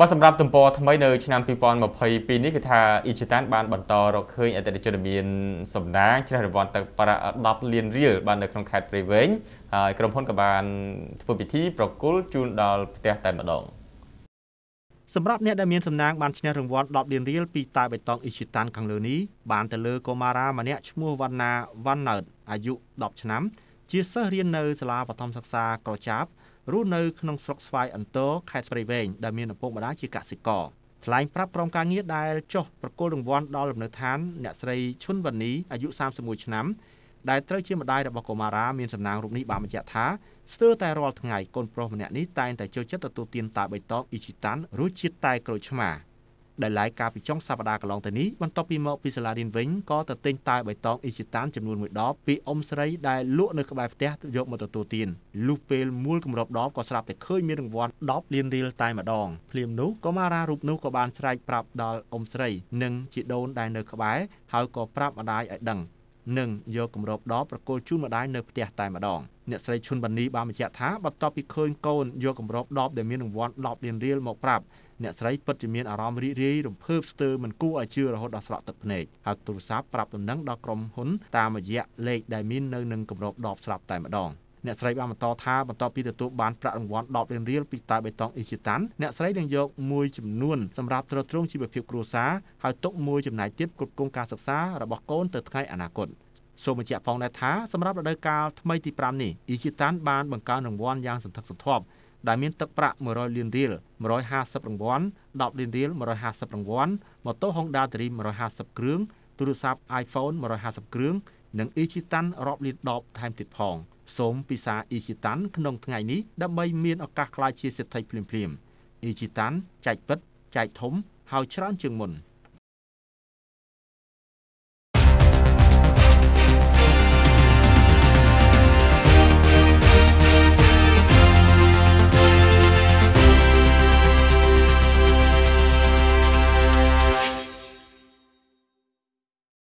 បាទសម្រាប់ទំព័រថ្មីនៅឆ្នាំ2022នេះគឺថា Ichitan បានបន្តរកឃើញអតិថិជនមានសំណាងជ្រះរង្វាន់ទឹកប្រាក់10លានរៀលបាននៅក្នុងខេត្តព្រៃវែងហើយក្រុមហ៊ុនក៏បានធ្វើពិធីប្រគល់ជូនដល់ផ្ទះតែម្ដងសម្រាប់អ្នកដែលមានសំណាងបានឈ្នះរង្វាន់10លានរៀលពីតែបៃតង Ichitan ខាងលើនេះបានទៅលើកុមារាម្នាក់ឈ្មោះវណ្ណាវណ្ណើតអាយុ10ឆ្នាំ ជាសិស្សរៀននៅសាលាបឋមសិក្សាក្រចាបរស់នៅក្នុងស្រុកស្វាយអន្តរខេត្តព្រៃវែងដែលមានឪពុកម្ដាយជាកសិករថ្លែងប្រាប់ក្រុមការងារដែលចុះប្រគល់រង្វាន់ដល់លំនៅឋានអ្នកស្រីឈុនវណ្ណីអាយុ31ឆ្នាំដែលត្រូវជាម្ដាយរបស់កុមារាមានសំណាងរូបនេះបានបញ្ជាក់ថាស្ទើរតែរាល់ថ្ងៃកូនប្រុសម្នាក់នេះតែងតែចូលចិត្តទទួលទានតាបៃតងអ៊ីជីតាន់រសជាតិតែក្រូចឆ្មា ដែលឡែកកាលពីចុងសប្តាហ៍កន្លងទៅនេះបន្ទាប់ពីមកពីសាលារៀនវិញក៏ទៅទិញតែបៃតងអ៊ីជីតានចំនួន1ដបពីអ៊ំស្រីដែលលក់នៅក្បែរផ្ទះយកមកទទួលទានលុះពេលមូលគម្របដបក៏ស្រាប់តែឃើញមានរង្វាន់10លានរៀលតែម្ដងភ្លាមនោះកុមារារូបនោះក៏បានស្រែកប្រាប់ដល់អ៊ំស្រី និងជីដូនដែលនៅក្បែរហើយក៏ប្រាប់ម្ដាយឲ្យដឹង និងយកគម្របដបប្រគល់ជូនម្ដាយនៅផ្ទះតែម្ដងអ្នកស្រីឈុនបានីបានបញ្ជាក់ថាបន្ទាប់ពីឃើញកូនយកគម្របដបដែលមានរង្វាន់10លានរៀលមកប្រាប់អ្នកស្រីពិតជាមានអារម្មណ៍រីករាយរំភើបស្ទើរមិនគួរឲ្យជឿរហូតដល់ស្រក់ទឹកភ្នែកហើយទូរស័ព្ទប្រាប់ដំណឹងដល់ក្រុមហ៊ុនតាមរយៈលេខដែលមាននៅនឹងគម្របដបស្រាប់តែម្ដង អ្នកស្រីបានបន្តថាបន្ទាប់ពីទទួលបានប្រាក់រង្វាន់10លានរៀលពីតែបៃតងអ៊ីជីតាន់អ្នកស្រីនឹងយកមួយចំនួនសម្រាប់ទ្រទ្រង់ជីវភាពគ្រួសារហើយទុកមួយចំណាយទៀតគ្រប់គ្រងការសិក្សារបស់កូនទៅថ្ងៃអនាគតសូមបញ្ជាក់ផងដែរថាសម្រាប់រដូវកាលថ្មីទី5នេះអ៊ីជីតាន់បានបង្កើនរង្វាន់យ៉ាងសន្ធឹកសន្ធាប់ដែលមានទឹកប្រាក់100លានរៀល150រង្វាន់10លានរៀល150រង្វាន់ម៉ូតូ Honda Dream 150គ្រឿងទូរស័ព្ទ iPhone 150គ្រឿង និង Ichitan រាប់លានដបថែមទៀតផងសូមពិសា Ichitan ក្នុងថ្ងៃនេះដើម្បីមានឱកាសក្លាយជាសេដ្ឋីភ្លាមៗ Ichitan ចែកពិតចែកធំហើយច្រើនជាងមុន។